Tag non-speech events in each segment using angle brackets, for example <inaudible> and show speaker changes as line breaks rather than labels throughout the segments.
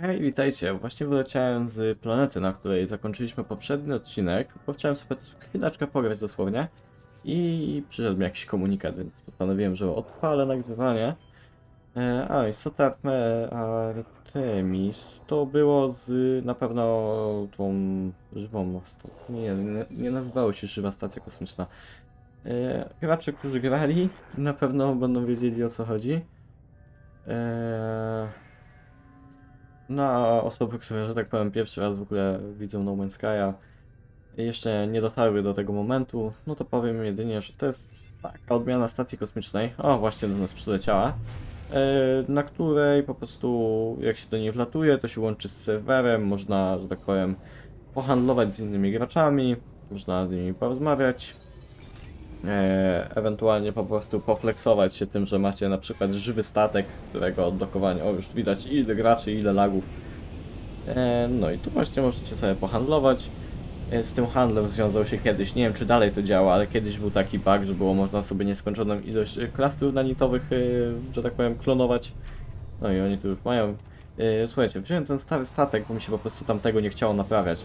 Hej, witajcie. Właśnie wyleciałem z planety, na której zakończyliśmy poprzedni odcinek, bo chciałem sobie chwileczkę pograć dosłownie i przyszedł mi jakiś komunikat, więc postanowiłem, że odpalę nagrywanie. E, a, Artemis to było z na pewno tą żywą stacją. Nie, nie, nie nazywało się żywa stacja kosmiczna. E, gracze, którzy grali, na pewno będą wiedzieli o co chodzi. Eee... No, a osoby, które, że tak powiem, pierwszy raz w ogóle widzą No Man's Sky'a i jeszcze nie dotarły do tego momentu, no to powiem jedynie, że to jest taka odmiana stacji kosmicznej, o właśnie do nas przyleciała, e, na której po prostu jak się do niej wlatuje, to się łączy z serwerem, można, że tak powiem, pohandlować z innymi graczami, można z nimi porozmawiać, ewentualnie po prostu poflexować się tym, że macie na przykład żywy statek, którego odblokowanie, o już widać ile graczy, ile lagów. E, no i tu właśnie możecie sobie pohandlować. E, z tym handlem związał się kiedyś, nie wiem czy dalej to działa, ale kiedyś był taki bug, że było można sobie nieskończoną ilość e, klastrów nanitowych, e, że tak powiem, klonować. No i oni tu już mają. E, Słuchajcie, wziąłem ten stary statek, bo mi się po prostu tamtego nie chciało naprawiać.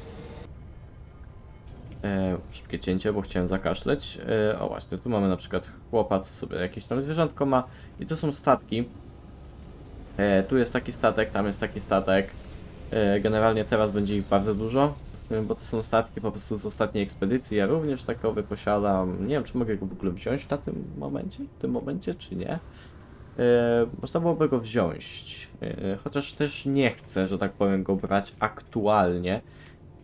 E, szybkie cięcie, bo chciałem zakaszleć. E, o właśnie, tu mamy na przykład chłopa, co sobie jakieś tam zwierzątko ma. I to są statki. E, tu jest taki statek, tam jest taki statek. E, generalnie teraz będzie ich bardzo dużo, e, bo to są statki po prostu z ostatniej ekspedycji. Ja również takowy posiadam. Nie wiem, czy mogę go w ogóle wziąć na tym momencie, w tym momencie, czy nie. E, można byłoby go wziąć, e, chociaż też nie chcę, że tak powiem, go brać aktualnie.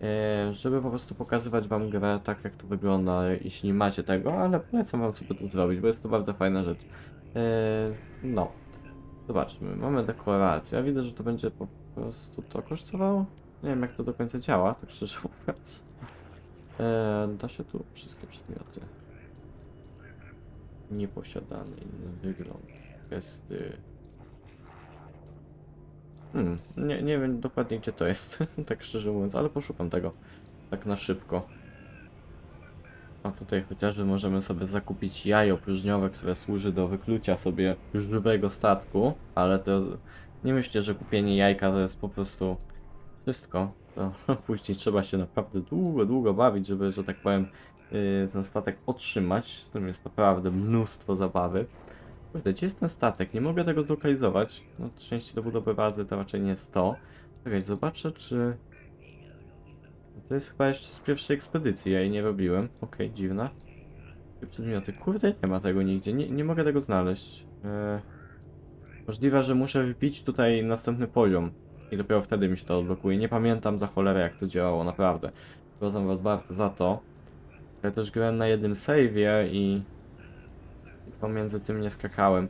E, żeby po prostu pokazywać wam grę tak jak to wygląda, jeśli nie macie tego, ale polecam wam sobie to zrobić, bo jest to bardzo fajna rzecz. E, no, zobaczmy, mamy dekorację, ja widzę, że to będzie po prostu to kosztowało. Nie wiem jak to do końca działa, tak szczerze <laughs> mówiąc. E, da się tu wszystkie przedmioty. Nieposiadany, wygląd, gesty. Hmm, nie, nie wiem dokładnie gdzie to jest, <laughs> tak szczerze mówiąc, ale poszukam tego tak na szybko. A tutaj chociażby możemy sobie zakupić jajo próżniowe, które służy do wyklucia sobie żywego statku, ale to nie myślę, że kupienie jajka to jest po prostu wszystko. To <laughs> później trzeba się naprawdę długo, długo bawić, żeby, że tak powiem, yy, ten statek otrzymać. W tym jest naprawdę mnóstwo zabawy. Kurde, gdzie jest ten statek? Nie mogę tego zlokalizować. No, części do budowy bazy to raczej nie jest to. Czekaj, zobaczę, czy... To jest chyba jeszcze z pierwszej ekspedycji, ja jej nie robiłem. Okej, dziwne. Jakie Przedmioty. Kurde, nie ma tego nigdzie. Nie, nie mogę tego znaleźć. Eee, możliwe, że muszę wypić tutaj następny poziom. I dopiero wtedy mi się to odblokuje. Nie pamiętam za cholerę jak to działało, naprawdę. Przepraszam was bardzo za to. Ja też grałem na jednym save'ie i pomiędzy tym nie skakałem.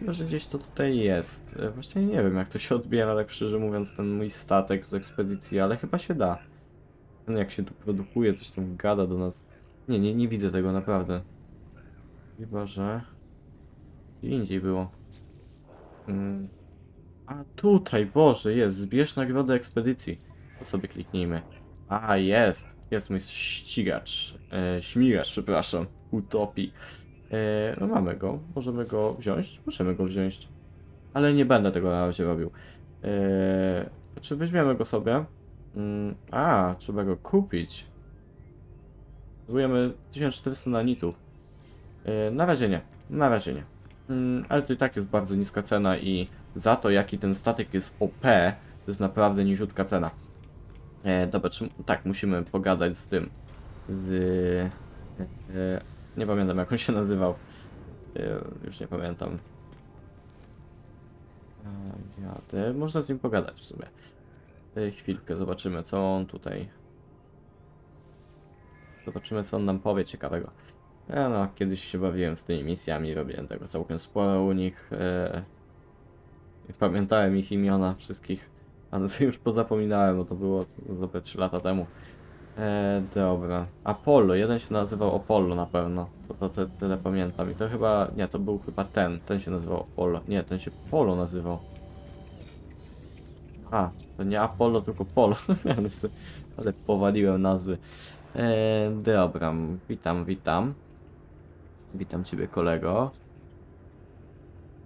Może gdzieś to tutaj jest. E, Właściwie nie wiem jak to się odbiera, tak szczerze mówiąc, ten mój statek z ekspedycji, ale chyba się da. Ten jak się tu produkuje, coś tam gada do nas. Nie, nie, nie widzę tego naprawdę. Chyba, że... Gdzie indziej było. Mm. A tutaj, Boże, jest. Zbierz nagrodę ekspedycji. To sobie kliknijmy. A, jest. Jest mój ścigacz. E, śmigacz, przepraszam. Utopii. E, no mamy go, możemy go wziąć, możemy go wziąć, ale nie będę tego na razie robił. E, czy weźmiemy go sobie? Mm, a, trzeba go kupić. Potrzebujemy 1400 nanitów. E, na razie nie, na razie nie. Mm, ale to i tak jest bardzo niska cena i za to jaki ten statek jest OP, to jest naprawdę niziutka cena. Dobra, czy, tak, musimy pogadać z tym. Z... nie pamiętam jak on się nazywał. E, Już nie pamiętam. E, Jadę. Można z nim pogadać w sumie. E, Chwilkę, zobaczymy co on tutaj. Zobaczymy co on nam powie ciekawego. Ja no, kiedyś się bawiłem z tymi misjami, robiłem tego całkiem sporo u nich. E, pamiętałem ich imiona wszystkich, ale to już pozapominałem, bo to było dobre 3 lata temu. E, dobra. Apollo, jeden się nazywał Apollo na pewno. To, to, to tyle pamiętam. I to chyba. Nie, to był chyba ten. Ten się nazywał Apollo. Nie, ten się Polo nazywał. A, to nie Apollo, tylko Polo. <laughs> ale, se- ale powaliłem nazwy. E, dobra, witam, witam. Witam ciebie kolego.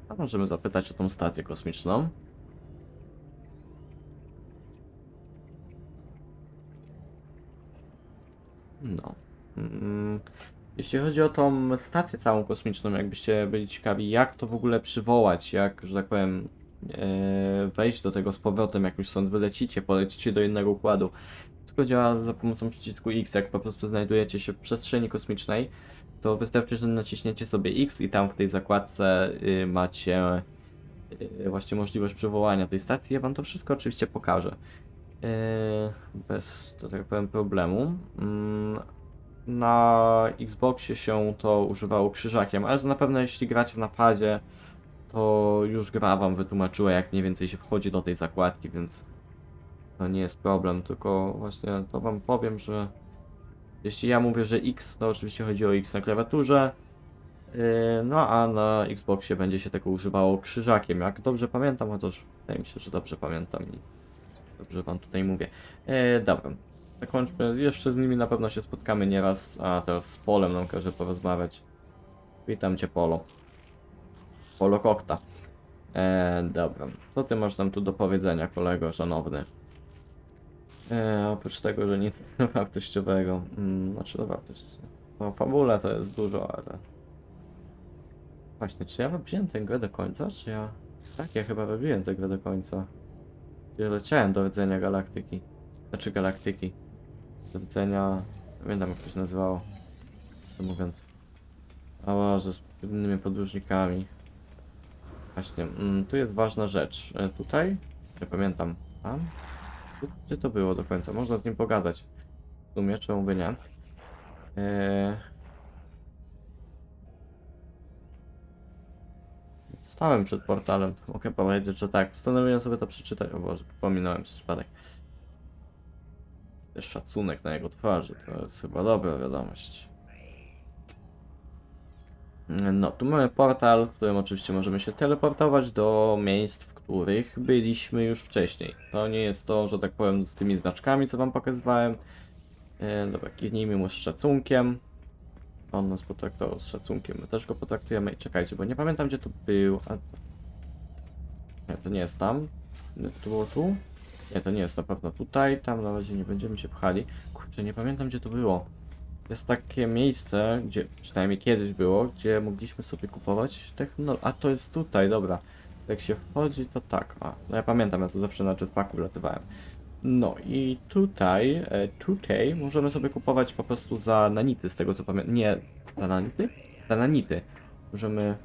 A możemy zapytać o tą stację kosmiczną. No. Mm, Jeśli chodzi o tą stację całą kosmiczną, jakbyście byli ciekawi, jak to w ogóle przywołać, jak, że tak powiem, e, wejść do tego z powrotem, jak już stąd wylecicie, polecicie do innego układu. Wszystko działa za pomocą przycisku X, jak po prostu znajdujecie się w przestrzeni kosmicznej, to wystarczy, że naciśniecie sobie X i tam w tej zakładce y, macie y, właśnie możliwość przywołania tej stacji. Ja wam to wszystko oczywiście pokażę. Yy, bez, to tak powiem, problemu. Mm, Na Xboxie się to używało krzyżakiem, ale to na pewno jeśli gracie na padzie, to już gra wam wytłumaczyła jak mniej więcej się wchodzi do tej zakładki, więc to nie jest problem, tylko właśnie to wam powiem, że jeśli ja mówię, że X, to oczywiście chodzi o X na klawiaturze, yy, no a na Xboxie będzie się tego używało krzyżakiem, jak dobrze pamiętam, chociaż wydaje mi się, że dobrze pamiętam dobrze wam tutaj mówię. E, dobra, zakończmy, jeszcze z nimi na pewno się spotkamy nieraz, a teraz z Polem nam każe porozmawiać. Witam cię Polo. Polo Kokta. E, dobra, co ty masz nam tu do powiedzenia, kolego szanowny? E, oprócz tego, że nic <laughs> wartościowego, mm, znaczy no wartość, no fabula to jest dużo, ale... Właśnie, czy ja wybiłem tę grę do końca, czy ja... Tak, ja chyba wybiłem tę grę do końca. Ja leciałem do widzenia galaktyki. Znaczy galaktyki. Do widzenia... Nie pamiętam jak to się nazywało. To mówiąc. A Boże, z innymi podróżnikami. Właśnie, mm, tu jest ważna rzecz. E, tutaj? Nie pamiętam. Tam? Gdzie to było do końca? Można z nim pogadać. W sumie, czemu by nie? Eee... Stałem przed portalem. Mogę powiedzieć, że tak. Postanowiłem sobie to przeczytać. O Boże, pominąłem przez przypadek. Szacunek na jego twarzy. To jest chyba dobra wiadomość. No, tu mamy portal, w którym oczywiście możemy się teleportować do miejsc, w których byliśmy już wcześniej. To nie jest to, że tak powiem, z tymi znaczkami, co wam pokazywałem. E, dobra, kiwnijmy mu z szacunkiem. On nas potraktował z szacunkiem, my też go potraktujemy. Czekajcie, bo nie pamiętam gdzie to był. A... Nie, to nie jest tam. To było tu? Nie, to nie jest na pewno tutaj. Tam na razie nie będziemy się pchali. Kurczę, nie pamiętam gdzie to było. Jest takie miejsce, gdzie przynajmniej kiedyś było, gdzie mogliśmy sobie kupować technologię. A to jest tutaj, dobra. Jak się wchodzi, to tak. A, no ja pamiętam, ja tu zawsze na jetpacku latywałem. No i tutaj, e, tutaj możemy sobie kupować po prostu za nanity, z tego co pamiętam. Nie, za nanity? Za nanity. Możemy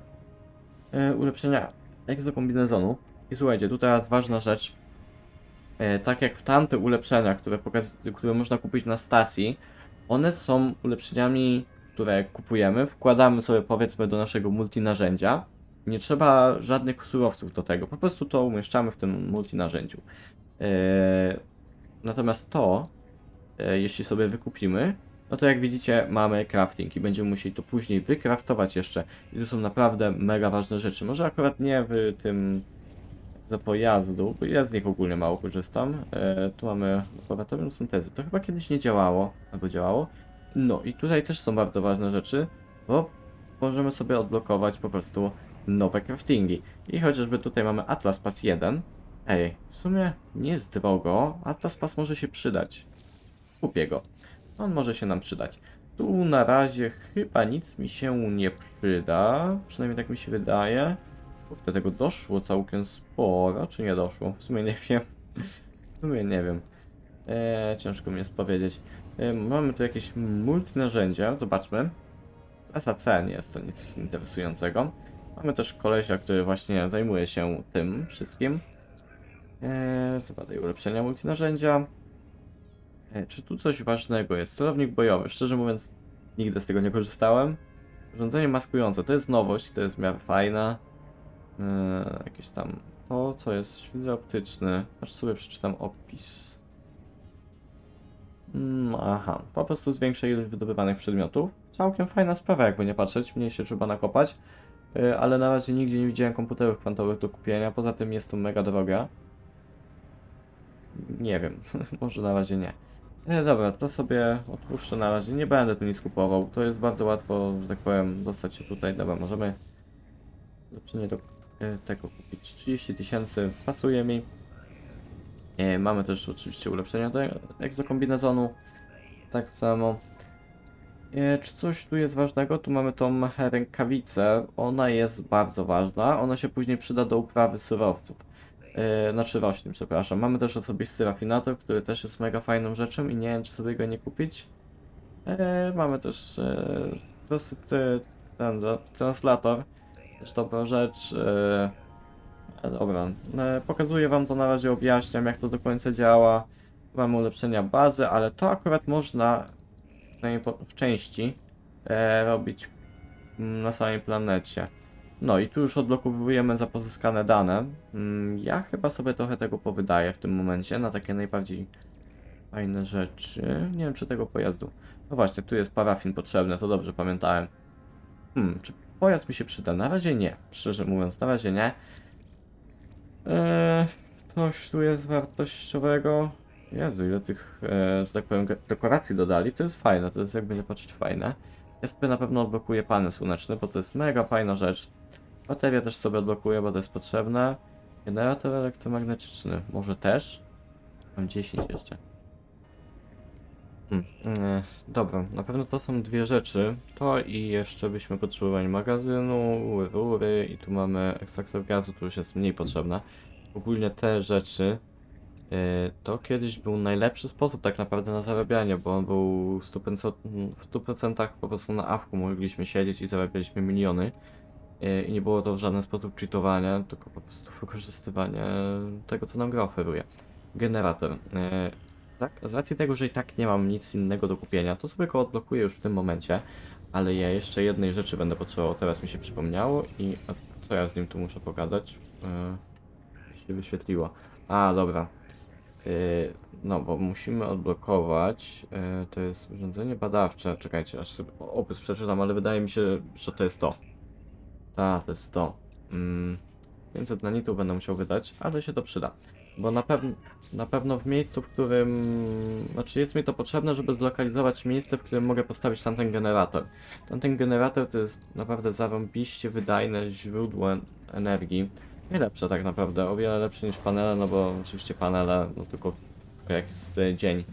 e, ulepszenia egzokombinezonu. I słuchajcie, tu teraz ważna rzecz. E, tak jak tamte ulepszenia, które, które można kupić na stacji, one są ulepszeniami, które kupujemy, wkładamy sobie powiedzmy do naszego multinarzędzia. Nie trzeba żadnych surowców do tego, po prostu to umieszczamy w tym multinarzędziu. Eee, natomiast to, e, jeśli sobie wykupimy, no to jak widzicie mamy crafting i będziemy musieli to później wykraftować jeszcze. I tu są naprawdę mega ważne rzeczy. Może akurat nie w tym za pojazdu, bo ja z nich ogólnie mało korzystam. E, tu mamy laboratorium syntezy. To chyba kiedyś nie działało, albo działało. No i tutaj też są bardzo ważne rzeczy, bo możemy sobie odblokować po prostu nowe craftingi. I chociażby tutaj mamy Atlas Pass 1. Ej, w sumie nie jest drogo. Atlas Pass może się przydać. Kupię go. On może się nam przydać. Tu na razie chyba nic mi się nie przyda. Przynajmniej tak mi się wydaje. Kurde, tego doszło całkiem sporo, czy nie doszło? W sumie nie wiem. W sumie nie wiem. Eee, ciężko mi jest powiedzieć. Eee, mamy tu jakieś multinarzędzia, zobaczmy. SAC nie jest to nic interesującego. Mamy też kolesia, który właśnie zajmuje się tym wszystkim. Eee, zbadaj ulepszenia multinarzędzia. Eee, czy tu coś ważnego jest? Celownik bojowy. Szczerze mówiąc, nigdy z tego nie korzystałem. Urządzenie maskujące, to jest nowość, to jest w miarę fajna. Eee, jakieś tam to, co jest świetl optyczny. Aż sobie przeczytam opis. Mm, aha, po prostu zwiększa ilość wydobywanych przedmiotów. Całkiem fajna sprawa, jakby nie patrzeć. Mniej się trzeba nakopać. Eee, ale na razie nigdzie nie widziałem komputerów kwantowych do kupienia. Poza tym jest to mega droga. Nie wiem, <laughs> może na razie nie. E, dobra, to sobie odpuszczę na razie. Nie będę tu nic kupował. To jest bardzo łatwo, że tak powiem, dostać się tutaj. Dobra, możemy zacznie do e, tego kupić 30 tysięcy. Pasuje mi. E, mamy też oczywiście ulepszenia do egzokombinezonu. Tak samo. E, Czy coś tu jest ważnego? Tu mamy tą rękawicę. Ona jest bardzo ważna. Ona się później przyda do uprawy surowców. E, Znaczy roślin, przepraszam. Mamy też osobisty rafinator, który też jest mega fajną rzeczą i nie wiem, czy sobie go nie kupić. E, Mamy też e, prosty ty- ten translator. Też dobra rzecz. E, Dobra, pokazuję wam to na razie, objaśniam jak to do końca działa. Mamy ulepszenia bazy, ale to akurat można w części robić mm, na samej planecie. No i tu już odblokowujemy za pozyskane dane. Mm, Ja chyba sobie trochę tego powydaję w tym momencie na takie najbardziej fajne rzeczy. Nie wiem czy tego pojazdu. No właśnie, tu jest parafin potrzebny, to dobrze pamiętałem. Hmm, czy pojazd mi się przyda? Na razie nie, szczerze mówiąc, na razie nie. Eee, coś tu jest wartościowego. Jezu, ile tych, e, że tak powiem, dekoracji dodali, to jest fajne, to jest jakby nie patrzeć fajne. Ja sobie na pewno odblokuję panel słoneczny, bo to jest mega fajna rzecz. Baterię też sobie odblokuję, bo to jest potrzebne. Generator elektromagnetyczny, może też? Mam 10 jeszcze. Hmm. e, dobra, na pewno to są dwie rzeczy. To i jeszcze byśmy potrzebowali magazynu, rury i tu mamy ekstraktor gazu, to już jest mniej potrzebne. Ogólnie te rzeczy e, to kiedyś był najlepszy sposób tak naprawdę na zarabianie, bo on był w 100%, w 100% po prostu na awku mogliśmy siedzieć i zarabialiśmy miliony. I nie było to w żaden sposób cheatowania, tylko po prostu wykorzystywanie tego, co nam gra oferuje. Generator. E, tak, z racji tego, że i tak nie mam nic innego do kupienia, to sobie go odblokuję już w tym momencie, ale ja jeszcze jednej rzeczy będę potrzebował, teraz mi się przypomniało i a co ja z nim tu muszę pogadać? Yy, się wyświetliło. A, dobra. Yy, no, bo musimy odblokować, yy, to jest urządzenie badawcze, czekajcie, aż sobie opis przeczytam, ale wydaje mi się, że to jest to. Tak, to jest to. Mm, 500 nanitów będę musiał wydać, ale się to przyda. Bo na, pew na pewno w miejscu, w którym... Znaczy jest mi to potrzebne, żeby zlokalizować miejsce, w którym mogę postawić tamten generator. Tamten generator to jest naprawdę zarąbiście wydajne źródło en- energii. Najlepsze tak naprawdę, o wiele lepsze niż panele, no bo oczywiście panele, no tylko, tylko jak z dzień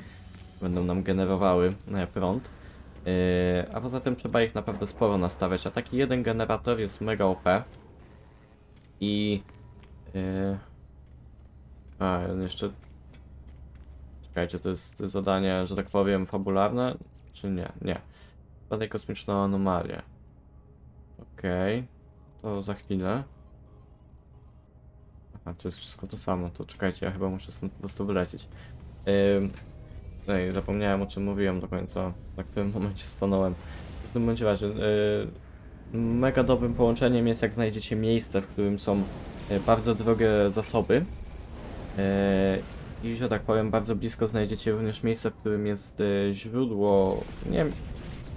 będą nam generowały e, prąd. Yy, a poza tym trzeba ich naprawdę sporo nastawiać, a taki jeden generator jest mega OP. I... Yy, a, jeszcze... Czekajcie, to jest zadanie, że tak powiem, fabularne? Czy nie? Nie. Badaj kosmiczną anomalię. Okej. To za chwilę. Aha, to jest wszystko to samo. To czekajcie, ja chyba muszę stąd po prostu wylecieć. Ym... Zapomniałem o czym mówiłem do końca, na którym <laughs> momencie stanąłem. W tym momencie razie, yy, mega dobrym połączeniem jest jak znajdziecie miejsce, w którym są yy, bardzo drogie zasoby. Yy, I że tak powiem, bardzo blisko znajdziecie również miejsce, w którym jest yy, źródło. Nie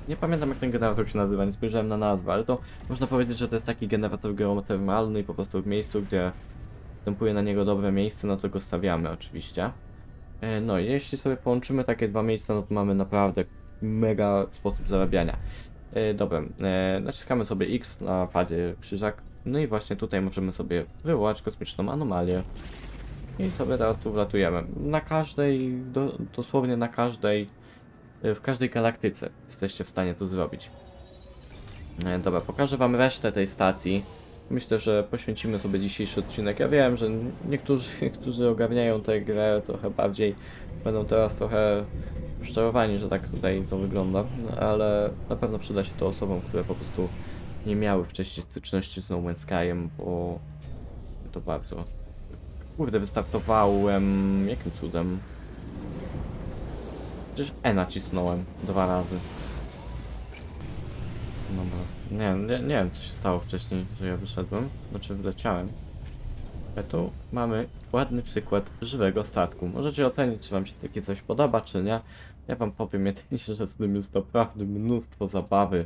nie pamiętam jak ten generator się nazywa, nie spojrzałem na nazwę, ale to można powiedzieć, że to jest taki generator geotermalny i po prostu w miejscu, gdzie wstępuje na niego dobre miejsce, no to go stawiamy oczywiście. E, No jeśli sobie połączymy takie dwa miejsca, no to mamy naprawdę mega sposób zarabiania. E, Dobra, e, naciskamy sobie X na padzie krzyżak. No i właśnie tutaj możemy sobie wywołać kosmiczną anomalię. I sobie teraz tu wlatujemy. Na każdej, do, dosłownie na każdej, w każdej galaktyce jesteście w stanie to zrobić. Dobra, pokażę wam resztę tej stacji. Myślę, że poświęcimy sobie dzisiejszy odcinek. Ja wiem, że niektórzy, <laughs> którzy ogarniają tę grę trochę bardziej, będą teraz trochę rozczarowani, że tak tutaj to wygląda, ale na pewno przyda się to osobom, które po prostu nie miały wcześniej styczności z No Man's Skyem, bo to bardzo... Kurde, wystartowałem... jakim cudem? Przecież E nacisnąłem dwa razy. Dobra. Nie, nie, nie wiem co się stało wcześniej, że ja wyszedłem. Znaczy wleciałem. A tu mamy ładny przykład żywego statku. Możecie ocenić, czy wam się takie coś podoba, czy nie. Ja wam powiem jedynie, że z tym jest naprawdę mnóstwo zabawy.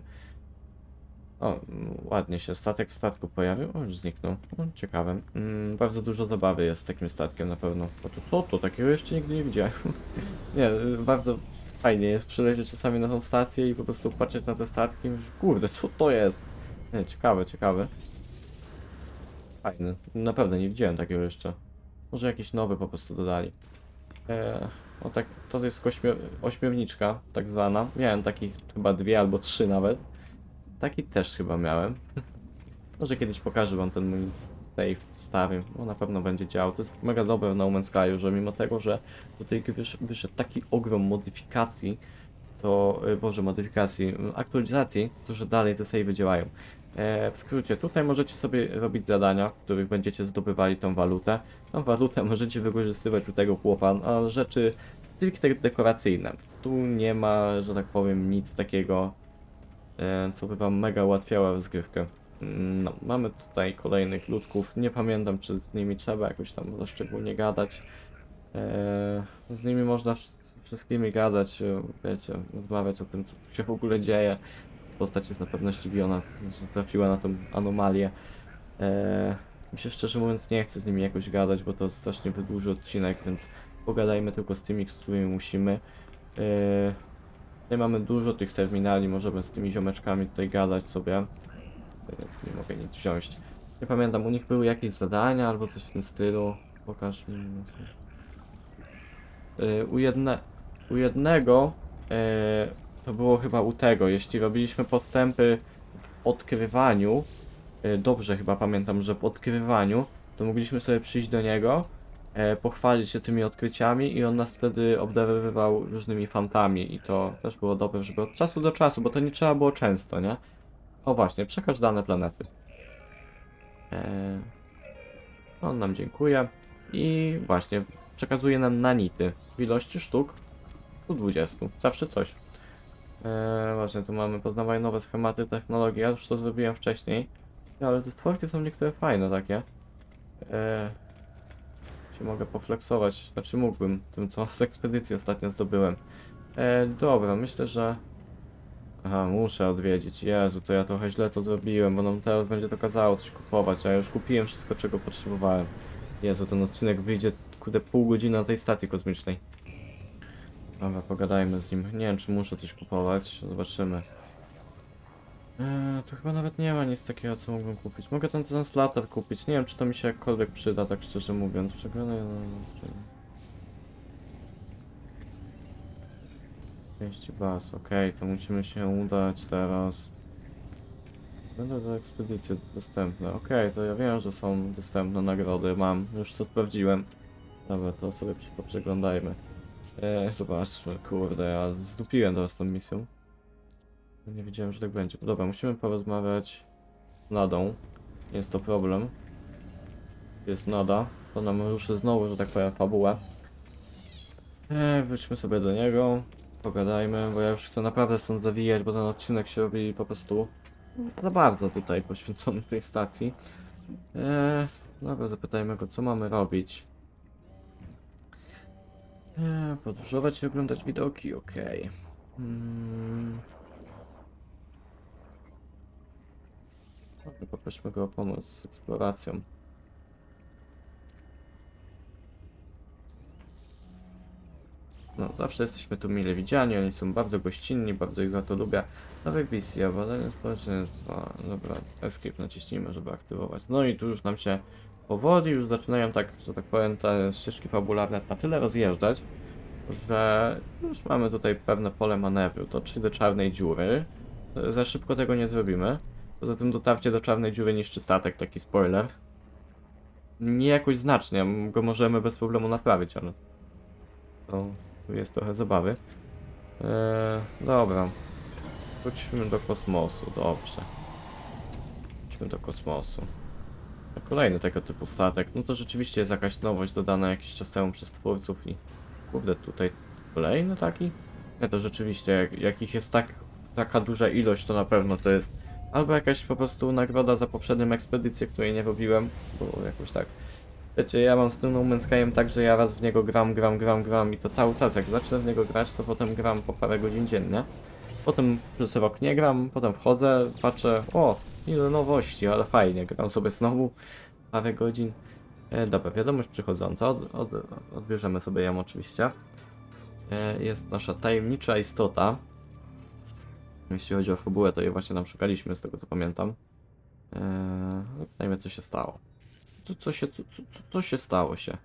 O, ładnie się statek w statku pojawił. O, już zniknął. O, ciekawe. Mm, bardzo dużo zabawy jest z takim statkiem na pewno. O, to, co to? Takiego jeszcze nigdy nie widziałem. <laughs> nie, bardzo fajnie jest przylecieć czasami na tą stację i po prostu patrzeć na te statki i mówić, kurde, co to jest? Nie, ciekawe, ciekawe. Fajny. Naprawdę nie widziałem takiego jeszcze. Może jakiś nowy po prostu dodali. E, o tak, to jest ośmio, ośmiowniczka, tak zwana. Miałem takich chyba dwie albo trzy nawet. Taki też chyba miałem. <laughs> Może kiedyś pokażę wam ten mój save stary, bo na pewno będzie działał. To jest mega dobre w No Man's Sky, że mimo tego, że do tej gry wysz, wyszedł taki ogrom modyfikacji, to, y, boże, modyfikacji, y, aktualizacji, to że dalej te savey działają. E, w skrócie, tutaj możecie sobie robić zadania, w których będziecie zdobywali tą walutę. Tą walutę możecie wykorzystywać u tego chłopa na rzeczy stricte dekoracyjne. Tu nie ma, że tak powiem, nic takiego, e, co by wam mega ułatwiało rozgrywkę. No, mamy tutaj kolejnych ludków. Nie pamiętam, czy z nimi trzeba jakoś tam szczególnie gadać. E, z nimi można wsz- wszystkimi gadać, e, wiecie, rozmawiać o tym, co się w ogóle dzieje. Postać jest na pewno zdziwiona, że trafiła na tą anomalię. E, mi się szczerze mówiąc nie chcę z nimi jakoś gadać, bo to strasznie wydłuży odcinek, więc pogadajmy tylko z tymi, z którymi musimy. E, tutaj mamy dużo tych terminali, możemy z tymi ziomeczkami tutaj gadać sobie. E, nie mogę nic wziąć. Nie pamiętam, u nich były jakieś zadania albo coś w tym stylu. Pokaż mi. E, u, jedne, u jednego e, to było chyba u tego, jeśli robiliśmy postępy w odkrywaniu, dobrze chyba pamiętam, że w odkrywaniu, to mogliśmy sobie przyjść do niego, pochwalić się tymi odkryciami i on nas wtedy obdarowywał różnymi fantami i to też było dobre, żeby od czasu do czasu, bo to nie trzeba było często, nie? O właśnie, przekaż dane planety. E, on nam dziękuję i właśnie przekazuje nam nanity w ilości sztuk 120, zawsze coś. Eee, właśnie, tu mamy poznawać nowe schematy technologii. Ja już to zrobiłem wcześniej. Ale te stworki są niektóre fajne takie. Eee, się mogę poflexować, znaczy mógłbym tym co z ekspedycji ostatnio zdobyłem. Eee, dobra, myślę, że... Aha, muszę odwiedzić. Jezu, to ja trochę źle to zrobiłem, bo nam teraz będzie to kazało coś kupować, a ja już kupiłem wszystko, czego potrzebowałem. Jezu, ten odcinek wyjdzie, kurde, pół godziny na tej stacji kosmicznej. Dobra, pogadajmy z nim. Nie wiem, czy muszę coś kupować. Zobaczymy. Eee, tu chyba nawet nie ma nic takiego, co mógłbym kupić. Mogę ten translator kupić. Nie wiem, czy to mi się jakkolwiek przyda, tak szczerze mówiąc. Przeglądaj. No, Części baz, okej, to musimy się udać teraz. Będą do ekspedycji dostępne. Okej, to ja wiem, że są dostępne nagrody. Mam, już to sprawdziłem. Dobra, to sobie poprzeglądajmy. E, zobaczmy, kurde, ja zdupiłem teraz tą misją. Nie wiedziałem, że tak będzie. Dobra, musimy porozmawiać z Nadą. Jest to problem. Jest Nada. To nam ruszy znowu, że tak powiem, fabułę. E, wróćmy sobie do niego. Pogadajmy, bo ja już chcę naprawdę stąd zawijać, bo ten odcinek się robi po prostu za bardzo tutaj poświęcony tej stacji. E, dobra, zapytajmy go, co mamy robić. Nie, podróżować i oglądać widoki, okej. Mm. Dobra, Poprośmy go o pomoc z eksploracją. No, zawsze jesteśmy tu mile widziani, oni są bardzo gościnni, bardzo ich za to lubię. Nowe wizje, badanie społeczeństwa. Dobra, escape naciśnijmy, żeby aktywować. No i tu już nam się powoli już zaczynają tak, że tak powiem, te ścieżki fabularne na tyle rozjeżdżać, że już mamy tutaj pewne pole manewru. To czy do czarnej dziury. Za szybko tego nie zrobimy. Poza tym dotarcie do czarnej dziury niszczy statek, taki spoiler. Nie jakoś znacznie, go możemy bez problemu naprawić, ale to tu jest trochę zabawy. Eee, dobra. Wróćmy do kosmosu, dobrze. Wróćmy do kosmosu. Kolejny tego typu statek. No to rzeczywiście jest jakaś nowość dodana jakiś czas temu przez twórców i kurde tutaj kolejny taki? Nie to rzeczywiście jak, jak ich jest tak, taka duża ilość to na pewno to jest albo jakaś po prostu nagroda za poprzednią ekspedycję, której nie robiłem, bo jakoś tak Wiecie, ja mam z tym No Man's Skyem tak, że ja raz w niego gram, gram, gram, gram i to cały czas jak zacznę w niego grać, to potem gram po parę godzin dziennie. Potem przez rok nie gram, potem wchodzę, patrzę, o, ile nowości, ale fajnie, gram sobie znowu parę godzin. E, dobra, wiadomość przychodząca, od, od, odbierzemy sobie ją oczywiście. E, jest nasza tajemnicza istota. Jeśli chodzi o fabułę, to jej właśnie tam szukaliśmy, z tego co pamiętam. E, no, pytajmy, co się stało co, co się, co, co, co się stało się?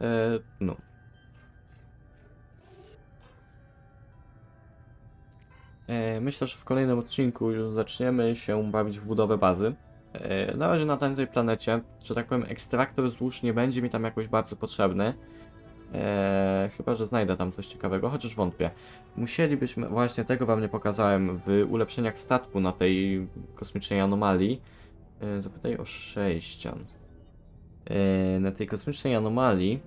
E, no. E, myślę, że w kolejnym odcinku już zaczniemy się bawić w budowę bazy. E, na razie na tej planecie, że tak powiem, ekstraktor złóż nie będzie mi tam jakoś bardzo potrzebny. Eee, chyba, że znajdę tam coś ciekawego, chociaż wątpię. Musielibyśmy, właśnie tego wam nie pokazałem, w ulepszeniach statku na tej kosmicznej anomalii. Eee, zapytaj o sześcian. E, na tej kosmicznej anomalii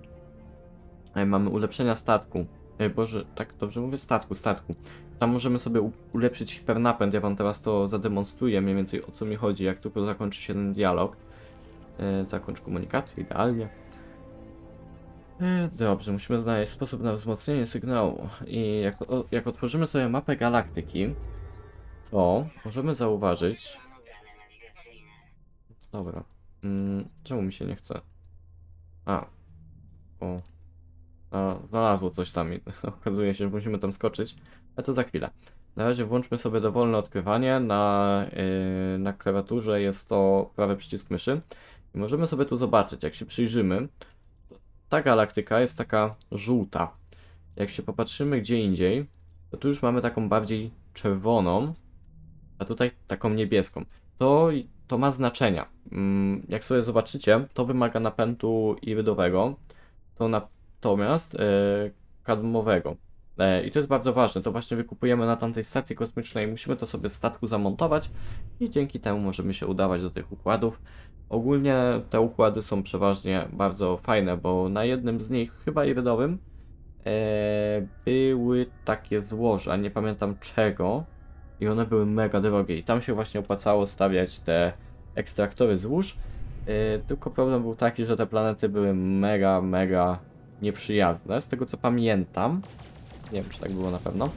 e, mamy ulepszenia statku. E, Boże, tak dobrze mówię? Statku, statku. Tam możemy sobie ulepszyć hipernapęd. Ja wam teraz to zademonstruję, mniej więcej o co mi chodzi, jak tylko zakończy się ten dialog. Zakończ komunikację, idealnie. Dobrze, musimy znaleźć sposób na wzmocnienie sygnału. I jak, jak otworzymy sobie mapę galaktyki, to możemy zauważyć. Dobra. Mm, czemu mi się nie chce? A. O. A, znalazło coś tam i <laughs> okazuje się, że musimy tam skoczyć. Ale to za chwilę. Na razie włączmy sobie dowolne odkrywanie. Na, yy, na klawiaturze jest to prawy przycisk myszy. I możemy sobie tu zobaczyć, jak się przyjrzymy, ta galaktyka jest taka żółta. Jak się popatrzymy gdzie indziej, to tu już mamy taką bardziej czerwoną, a tutaj taką niebieską. To, to ma znaczenia. Mm, Jak sobie zobaczycie, to wymaga napędu irydowego, to natomiast e, kadmowego. E, I to jest bardzo ważne. To właśnie wykupujemy na tamtej stacji kosmicznej. Musimy to sobie w statku zamontować i dzięki temu możemy się udawać do tych układów. Ogólnie te układy są przeważnie bardzo fajne, bo na jednym z nich, chyba irydowym, e, były takie złoża, nie pamiętam czego, i one były mega drogie. I tam się właśnie opłacało stawiać te ekstraktory złóż. E, tylko problem był taki, że te planety były mega, mega nieprzyjazne, z tego co pamiętam. Nie wiem, czy tak było na pewno.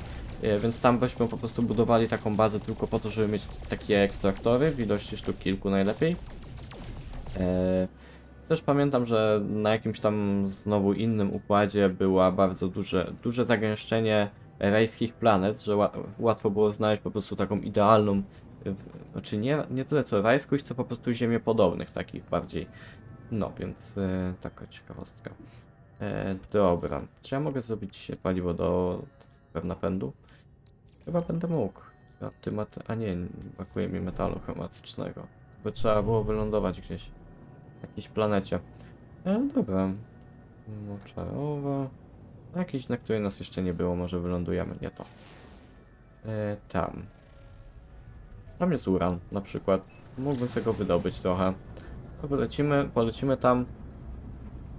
E, Więc tam byśmy po prostu budowali taką bazę tylko po to, żeby mieć takie ekstraktory w ilości sztuk kilku najlepiej. E, Też pamiętam, że na jakimś tam znowu innym układzie była bardzo duże, duże zagęszczenie rajskich planet, że ła, łatwo było znaleźć po prostu taką idealną, w, znaczy nie, nie tyle co rajskość, co po prostu ziemię podobnych takich bardziej. No, więc e, taka ciekawostka. E, dobra, czy ja mogę zrobić paliwo do napędu? Chyba będę mógł. A, ty. A nie, brakuje mi metalu chromatycznego. By trzeba było wylądować gdzieś. Na jakiejś planecie. E, dobra. Moczarowa. Jakiś, na której nas jeszcze nie było, może wylądujemy, nie to. E, tam. Tam jest uran, na przykład. Mógłbym sobie go wydobyć trochę. To polecimy, polecimy tam.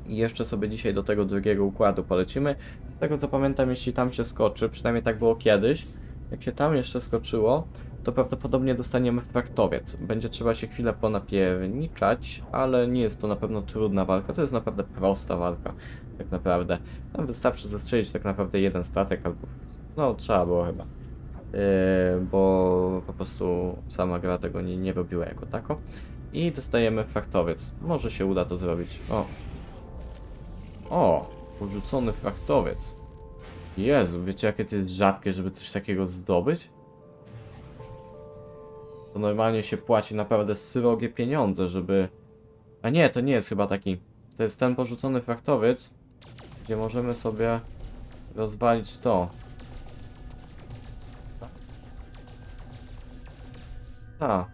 I jeszcze sobie dzisiaj do tego drugiego układu polecimy. Z tego co pamiętam, jeśli tam się skoczy, przynajmniej tak było kiedyś, jak się tam jeszcze skoczyło, to prawdopodobnie dostaniemy fraktowiec. Będzie trzeba się chwilę ponapierniczać, ale nie jest to na pewno trudna walka, to jest naprawdę prosta walka, tak naprawdę. Tam wystarczy zastrzelić tak naprawdę jeden statek, albo... no trzeba było chyba. Yy, bo po prostu sama gra tego nie, nie robiła jako tako. I dostajemy fraktowiec. Może się uda to zrobić. O! O! Porzucony fraktowiec. Jezu, wiecie jakie to jest rzadkie, żeby coś takiego zdobyć? To normalnie się płaci naprawdę srogie pieniądze, żeby... A nie, to nie jest chyba taki... To jest ten porzucony fraktowiec, gdzie możemy sobie rozwalić to. A,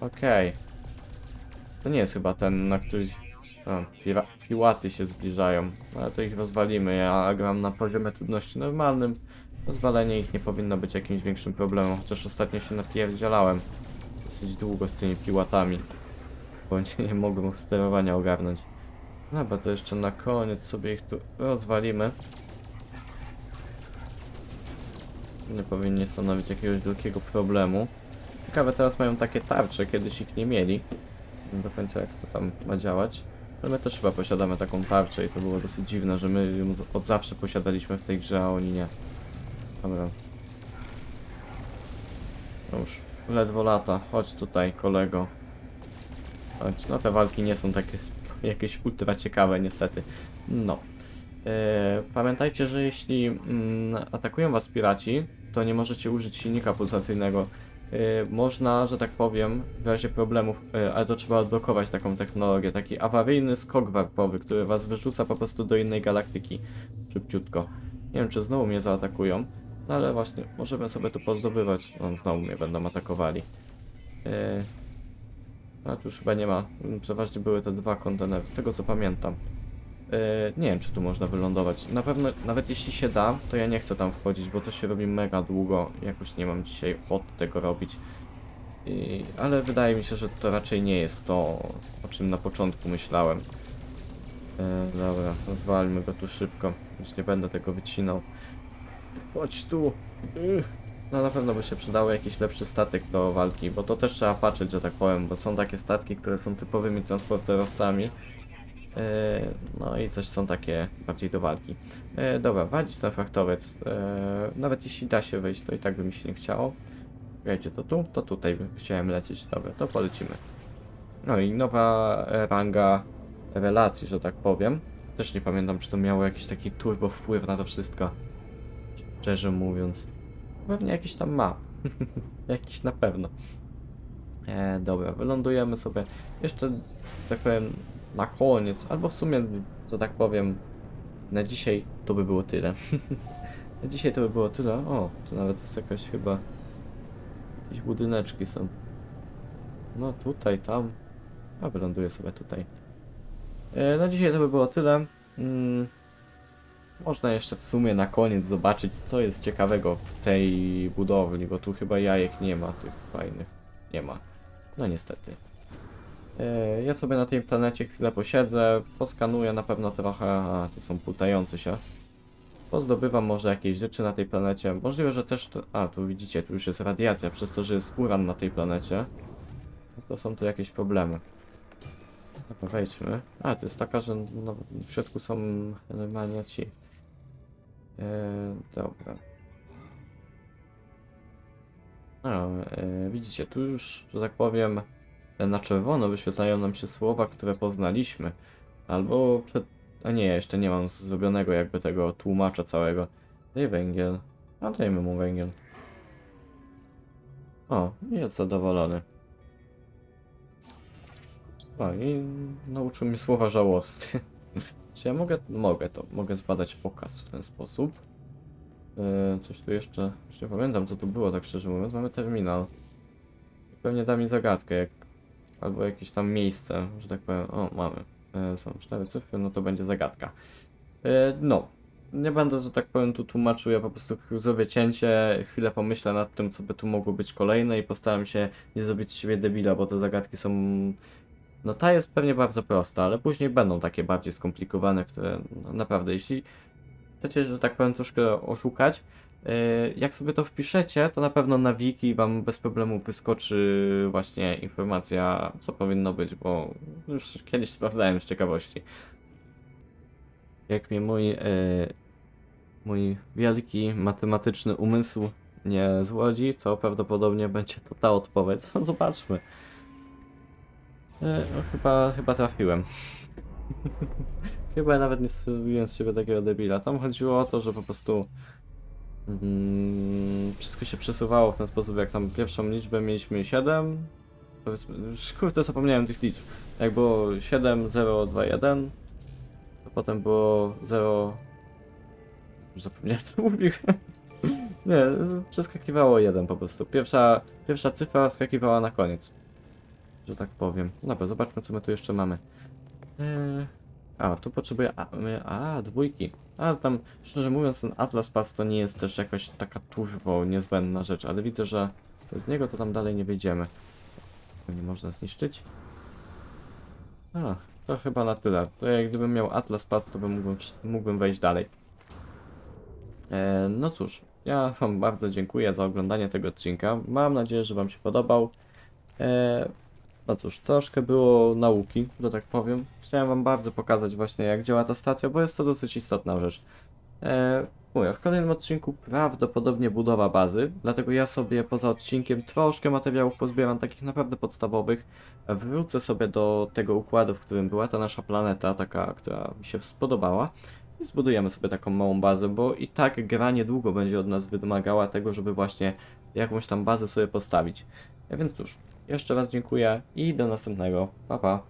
okej. To nie jest chyba ten, na który... A, piłaty się zbliżają, ale to ich rozwalimy. Ja gram na poziomie trudności normalnym. Rozwalenie ich nie powinno być jakimś większym problemem, chociaż ostatnio się napierdzielałem dosyć długo z tymi piłatami, nie, nie mogłem sterowania ogarnąć. Dobra, to jeszcze na koniec sobie ich tu rozwalimy. Nie powinni stanowić jakiegoś wielkiego problemu. Ciekawe, teraz mają takie tarcze, kiedyś ich nie mieli. Nie do końca jak to tam ma działać. Ale my też chyba posiadamy taką tarczę i to było dosyć dziwne, że my ją od zawsze posiadaliśmy w tej grze, a oni nie. Dobra. No już ledwo lata. Chodź tutaj, kolego. Chodź. No te walki nie są takie jakieś ultra ciekawe niestety. No. E, pamiętajcie, że jeśli mm, atakują was piraci, to nie możecie użyć silnika pulsacyjnego. E, można, że tak powiem, w razie problemów, e, ale to trzeba odblokować taką technologię, taki awaryjny skok warpowy, który was wyrzuca po prostu do innej galaktyki szybciutko. Nie wiem, czy znowu mnie zaatakują. No ale właśnie, możemy sobie tu pozdobywać. No, znowu mnie będą atakowali. A tu już chyba nie ma. Przeważnie były te dwa kontenery, z tego co pamiętam. Yy, nie wiem, czy tu można wylądować. Na pewno, nawet jeśli się da, to ja nie chcę tam wchodzić, bo to się robi mega długo. Jakoś nie mam dzisiaj ochoty tego robić. Ale wydaje mi się, że to raczej nie jest to, o czym na początku myślałem. E, dobra, rozwalmy go tu szybko. Już nie będę tego wycinał. Chodź tu. Ych. No na pewno by się przydało jakiś lepszy statek do walki, bo to też trzeba patrzeć, że tak powiem, bo są takie statki, które są typowymi transporterowcami. E, no i też są takie bardziej do walki. E, dobra, walić ten fraktowiec. E, nawet jeśli da się wejść, to i tak by mi się nie chciało. Wiecie, to tu, to tutaj chciałem lecieć. Dobra, to polecimy. No i nowa ranga relacji, że tak powiem. Też nie pamiętam, czy to miało jakiś taki turbo wpływ na to wszystko. Szczerze mówiąc. Pewnie jakiś tam ma. <laughs> jakiś na pewno. E, dobra, wylądujemy sobie jeszcze, tak powiem, na koniec, albo w sumie, że tak powiem, na dzisiaj to by było tyle. <laughs> na dzisiaj to by było tyle. O, tu nawet jest jakaś chyba Jakieś budyneczki są. No tutaj, tam. A wyląduję sobie tutaj. E, na dzisiaj to by było tyle. Mm, można jeszcze w sumie na koniec zobaczyć, co jest ciekawego w tej budowli, bo tu chyba jajek nie ma tych fajnych. Nie ma. No niestety. E, ja sobie na tej planecie chwilę posiedzę, poskanuję na pewno trochę, a tu są putające się. Pozdobywam może jakieś rzeczy na tej planecie. Możliwe, że też to... A, tu widzicie, tu już jest radiacja, przez to, że jest uran na tej planecie. No to są tu jakieś problemy. Dobra, wejdźmy. A, to jest taka, że no, w środku są normalnie ci. Eee, dobra. No, e, widzicie, tu już, że tak powiem, na czerwono wyświetlają nam się słowa, które poznaliśmy. Albo przed a nie, jeszcze nie mam zrobionego jakby tego tłumacza całego. Daj węgiel. A dajmy mu węgiel. O, jest zadowolony. O, i nauczył mnie słowa żałosty. <laughs> Czy ja mogę? Mogę to. Mogę zbadać okaz w ten sposób. Yy, coś tu jeszcze... Już nie pamiętam co tu było, tak szczerze mówiąc. Mamy terminal. Pewnie da mi zagadkę, jak... Albo jakieś tam miejsce, że tak powiem. O, mamy. E, są cztery cyfry, no to będzie zagadka. E, no, nie będę, że tak powiem, tu tłumaczył, ja po prostu zrobię cięcie, chwilę pomyślę nad tym, co by tu mogło być kolejne i postaram się nie zrobić z siebie debila, bo te zagadki są... No ta jest pewnie bardzo prosta, ale później będą takie bardziej skomplikowane, które no, naprawdę, jeśli chcecie, że tak powiem, troszkę oszukać, e, jak sobie to wpiszecie, to na pewno na wiki wam bez problemu wyskoczy właśnie informacja, co powinno być, bo już kiedyś sprawdzałem z ciekawości. Jak mnie mój, e, mój wielki matematyczny umysł nie złodzi, co prawdopodobnie będzie to ta odpowiedź. <laughs> Zobaczmy. No, chyba, chyba trafiłem. <laughs> chyba nawet nie zrobiłem z siebie takiego debila. Tam chodziło o to, że po prostu mm, wszystko się przesuwało w ten sposób, jak tam pierwszą liczbę mieliśmy 7. Powiedzmy, kurde zapomniałem tych liczb. Jak było 7, 0, 2, 1, to potem było 0... Już zapomniałem co mówiłem. <laughs> Nie, przeskakiwało 1 po prostu. Pierwsza, pierwsza cyfra skakiwała na koniec. Że tak powiem. Dobra, zobaczmy co my tu jeszcze mamy. Eee, a, tu potrzebuję... A, a, dwójki. A, tam, szczerze mówiąc, ten Atlas Pass to nie jest też jakaś taka turbo niezbędna rzecz, ale widzę, że z niego to tam dalej nie wyjdziemy. Nie można zniszczyć. A, to chyba na tyle. To jak gdybym miał Atlas Pass, to bym mógłbym, mógłbym wejść dalej. E, no cóż, ja wam bardzo dziękuję za oglądanie tego odcinka. Mam nadzieję, że wam się podobał. E, no cóż, troszkę było nauki, że tak powiem. Chciałem wam bardzo pokazać właśnie jak działa ta stacja, bo jest to dosyć istotna rzecz. E, mówię, w kolejnym odcinku prawdopodobnie budowa bazy, dlatego ja sobie poza odcinkiem troszkę materiałów pozbieram takich naprawdę podstawowych. Wrócę sobie do tego układu, w którym była ta nasza planeta, taka, która mi się spodobała. I zbudujemy sobie taką małą bazę, bo i tak gra niedługo będzie od nas wymagała tego, żeby właśnie jakąś tam bazę sobie postawić. A więc cóż, jeszcze raz dziękuję i do następnego. Pa pa.